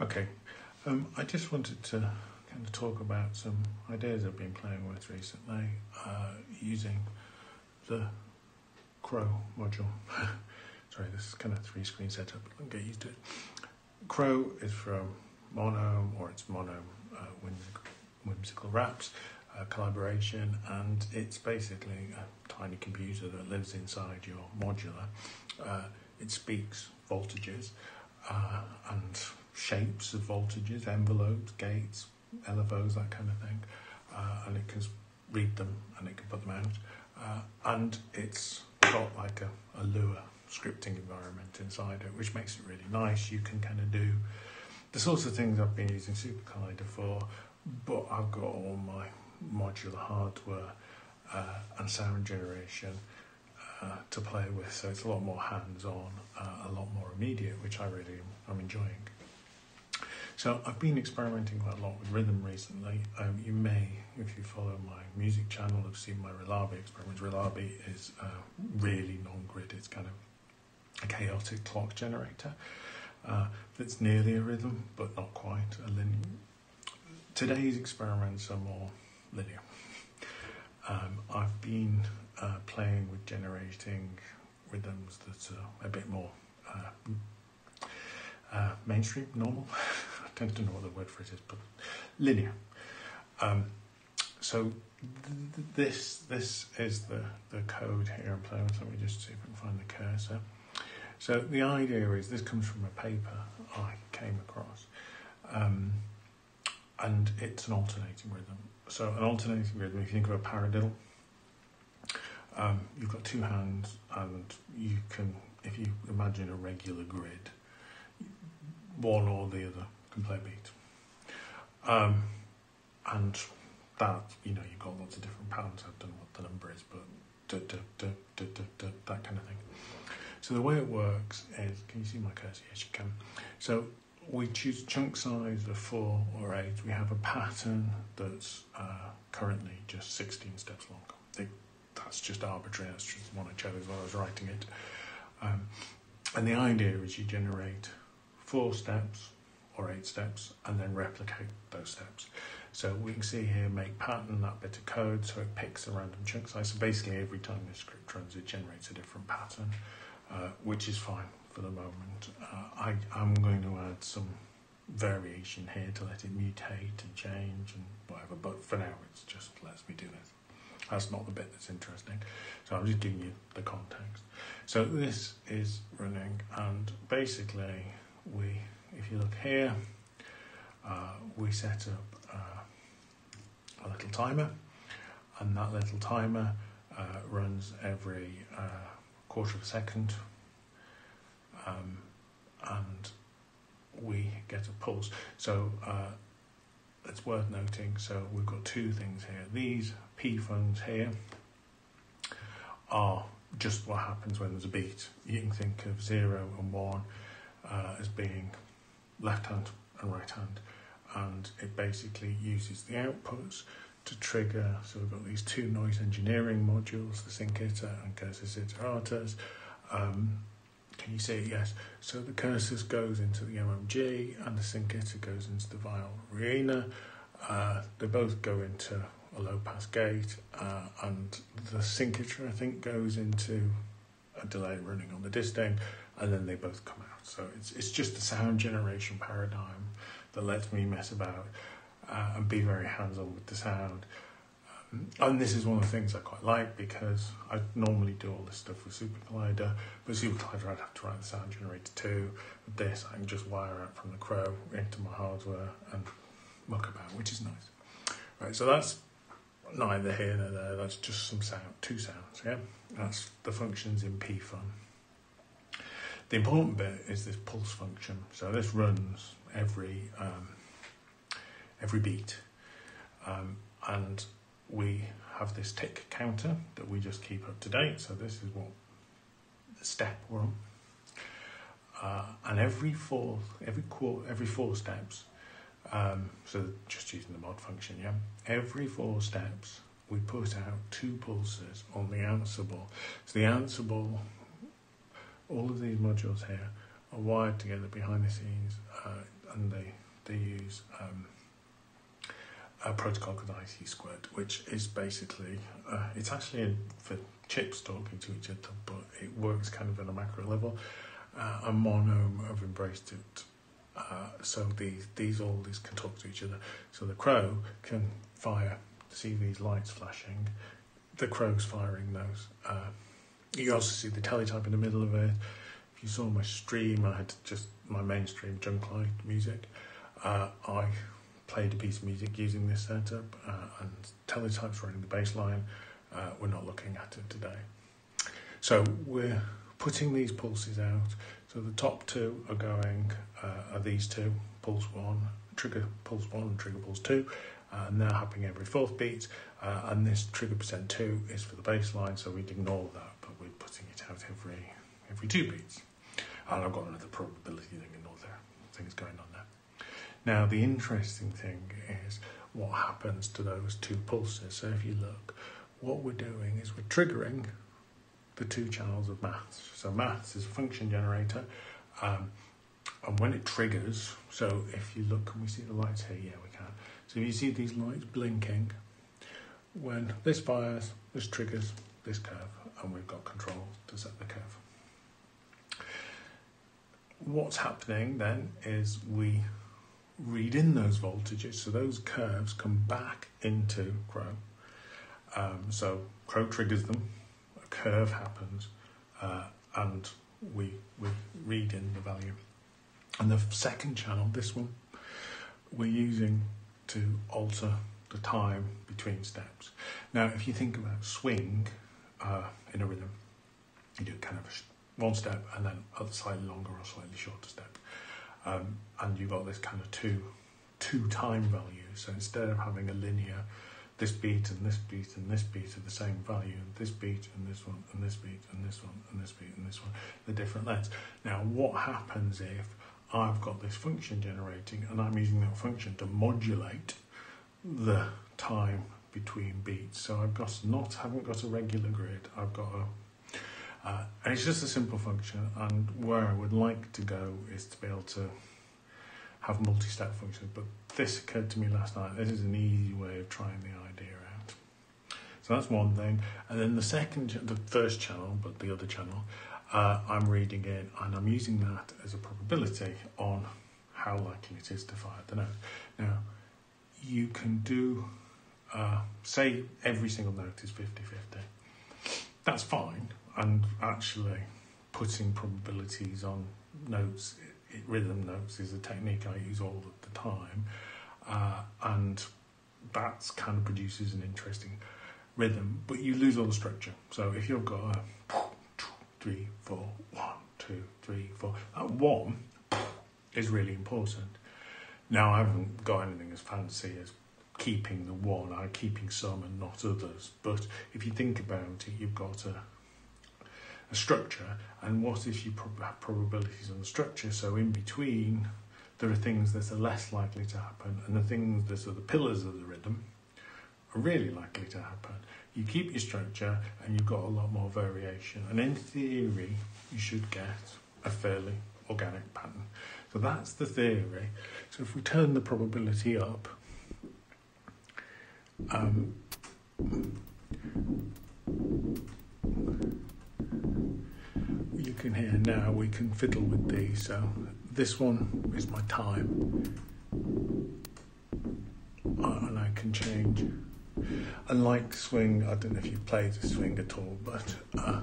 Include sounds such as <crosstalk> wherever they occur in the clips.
Okay, um, I just wanted to kind of talk about some ideas I've been playing with recently uh, using the Crow module. <laughs> Sorry, this is kind of three screen setup, I'll get used to it. Crow is from Monome, or it's Monome uh, Whimsical, Whimsical Raps uh, collaboration, and it's basically a tiny computer that lives inside your modular. Uh, it speaks voltages uh, and shapes of voltages, envelopes, gates, LFOs, that kind of thing, uh, and it can read them and it can put them out. Uh, and it's got like a, a Lua scripting environment inside it, which makes it really nice. You can kind of do the sorts of things I've been using SuperCollider for, but I've got all my modular hardware uh, and sound generation uh, to play with, so it's a lot more hands-on, uh, a lot more immediate, which I really I'm enjoying. So I've been experimenting quite a lot with rhythm recently. Um, you may, if you follow my music channel, have seen my Rilabi experiments. Rilabi is uh, really non-grid. It's kind of a chaotic clock generator. Uh, that's nearly a rhythm, but not quite a linear. Today's experiments are more linear. Um, I've been uh, playing with generating rhythms that are a bit more uh, uh, mainstream, normal. <laughs> I don't know what the word for it is, but linear. Um, so th- th- this this is the, the code here playing with. Let me just see if I can find the cursor. So the idea is this comes from a paper I came across, um, and it's an alternating rhythm. So an alternating rhythm, if you think of a paradiddle, um, you've got two hands, and you can, if you imagine a regular grid, one or the other can play beat. Um, and that, you know, you've got lots of different patterns. I don't know what the number is, but that kind of thing. So the way it works is, can you see my cursor? Yes, you can. So we choose chunk size of four or eight. We have a pattern that's uh, currently just 16 steps long. It, that's just arbitrary. That's just one I chose while I was writing it. Um, and the idea is you generate four steps or eight steps and then replicate those steps. So we can see here make pattern that bit of code so it picks a random chunk size. So basically every time this script runs it generates a different pattern, uh, which is fine for the moment. Uh, I, I'm going to add some variation here to let it mutate and change and whatever, but for now it's just lets me do this. That's not the bit that's interesting. So I'm just giving you the context. So this is running and basically we, if you look here, uh, we set up uh, a little timer and that little timer uh, runs every uh, quarter of a second um, and we get a pulse. So uh, it's worth noting. So we've got two things here. These P phones here are just what happens when there's a beat. You can think of zero and one uh, as being left hand and right hand, and it basically uses the outputs to trigger. So we've got these two noise engineering modules, the Sinc Iter and Cursus Iteritas. Um, can you see? Yes. So the Cursus goes into the MMG and the Sinc Iter goes into the Viol Reina. Uh, they both go into a low pass gate, uh, and the Sinc Iter I think goes into a delay running on the Disting, and then they both come out. So it's it's just the sound generation paradigm that lets me mess about uh, and be very hands on with the sound. Um, and this is one of the things I quite like because I normally do all this stuff with Super Collider, but SuperCollider I'd have to write the sound generator too. With this, I can just wire out from the Crow into my hardware and muck about, which is nice. Right, so that's neither here nor there. That's just some sound, two sounds. Yeah, that's the functions in pFun. The important bit is this pulse function. So this runs every um, every beat, um, and we have this tick counter that we just keep up to date. So this is what the step we're on, uh, and every four every quarter every four steps. Um, so just using the mod function, yeah. Every four steps, we put out two pulses on the Ansible. So the Ansible, all of these modules here are wired together behind the scenes, uh, and they they use um, a protocol called IC squared, which is basically uh, it's actually for chips talking to each other, but it works kind of at a macro level. Uh, Monome have embraced it. Uh, so these these all these can talk to each other. So the crow can fire, see these lights flashing. The crow's firing those. Uh, you also see the teletype in the middle of it. If you saw my stream, I had just my mainstream junklight music. Uh, I played a piece of music using this setup, uh, and teletype's running the bass line. Uh, we're not looking at it today. So we're putting these pulses out. So the top two are going, uh, are these two, pulse one, trigger pulse one, trigger pulse two, uh, and they're happening every fourth beat. Uh, and this trigger percent two is for the bass line, so we'd ignore that, it out every every two beats. And I've got another probability thing and all there things going on there. Now the interesting thing is what happens to those two pulses. So if you look, what we're doing is we're triggering the two channels of maths. So maths is a function generator, um, and when it triggers, so if you look, can we see the lights here? Yeah, we can. So if you see these lights blinking, when this fires, this triggers this curve, and we've got control to set the curve. What's happening then is we read in those voltages, so those curves come back into Crow. Um, so Crow triggers them, a curve happens, uh, and we we read in the value. And the second channel, this one, we're using to alter the time between steps. Now, if you think about swing uh, in a rhythm, you do kind of one step and then a slightly longer or slightly shorter step, um, and you've got this kind of two two time values. So instead of having a linear, this beat and this beat and this beat are the same value, and this beat and this one and this beat and this one and this beat and this one, the different lengths. Now, what happens if I've got this function generating and I'm using that function to modulate the time between beats. So I've got not haven't got a regular grid. I've got a uh, and it's just a simple function. And where I would like to go is to be able to have multi-step functions. But this occurred to me last night. This is an easy way of trying the idea out. So that's one thing. And then the second, the first channel, but the other channel, uh, I'm reading in and I'm using that as a probability on how likely it is to fire the note. Now, you can do, uh, say every single note is 50 50. That's fine, and actually putting probabilities on notes, rhythm notes, is a technique I use all the time, uh, and that kind of produces an interesting rhythm, but you lose all the structure. So if you've got a three, four, one, two, three, four, that one is really important. Now, I haven't got anything as fancy as keeping the one, I'm keeping some and not others. But if you think about it, you've got a, a structure, and what if you have probabilities on the structure? So in between, there are things that are less likely to happen, and the things that are the pillars of the rhythm are really likely to happen. You keep your structure, and you've got a lot more variation. And in theory, you should get a fairly organic pattern. So that's the theory. So if we turn the probability up, um, you can hear now we can fiddle with these. So this one is my time, and I can change. Unlike swing, I don't know if you've played the swing at all, but uh,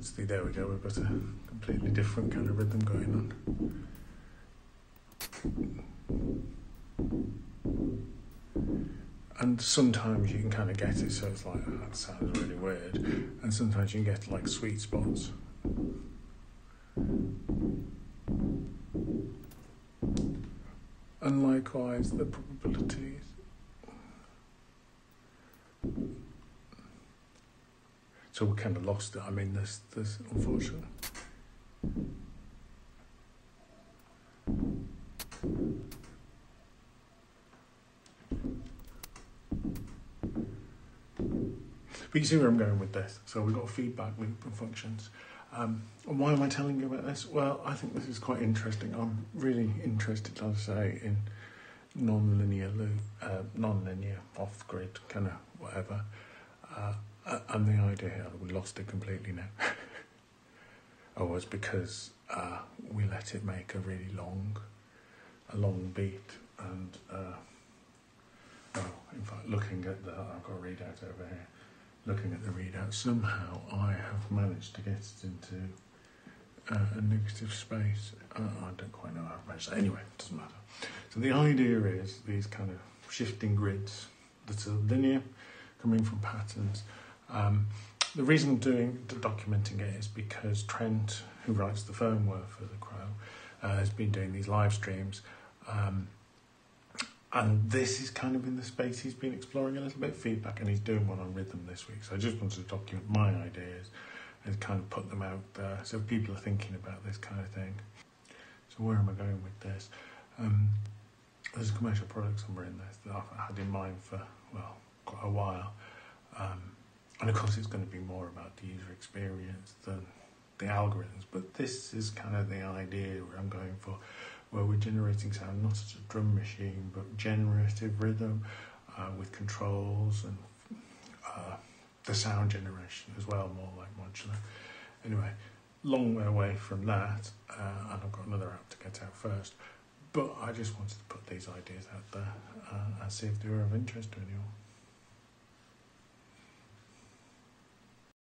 see, there we go. We've got a completely different kind of rhythm going on. And sometimes you can kind of get it, so it's like, oh, that sounds really weird. And sometimes you can get like sweet spots. And likewise, the probabilities. So we kind of lost it. I mean, this, this, unfortunately. But you see where I'm going with this. So we've got a feedback loop and functions. Um, and why am I telling you about this? Well, I think this is quite interesting. I'm really interested, I'd say, in non-linear loop, uh, non-linear, off-grid, kind of whatever. Uh, and the idea here, we lost it completely now. <laughs> oh, was because uh, we let it make a really long, a long beat, and uh, oh, in fact, looking at the, I've got a readout over here. Looking at the readout, somehow I have managed to get it into uh, a negative space. Uh, I don't quite know how I've managed that. Anyway, it doesn't matter. So the idea is these kind of shifting grids that are linear, coming from patterns. Um, the reason I'm doing the documenting it is because Trent, who writes the firmware for the Crow, uh, has been doing these live streams. Um, and this is kind of in the space he's been exploring a little bit feedback, and he's doing one on rhythm this week. So I just wanted to document my ideas and kind of put them out there so people are thinking about this kind of thing. So where am I going with this? Um, there's a commercial product somewhere in this that I've had in mind for well quite a while, um, and of course it's going to be more about the user experience than the algorithms. But this is kind of the idea where I'm going for, where we're generating sound not as a drum machine but generative rhythm uh, with controls and uh, the sound generation as well, more like modular. Anyway, long way away from that, uh, and I've got another app to get out first. But I just wanted to put these ideas out there uh, and see if they were of interest to anyone.